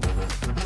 Mm-hmm.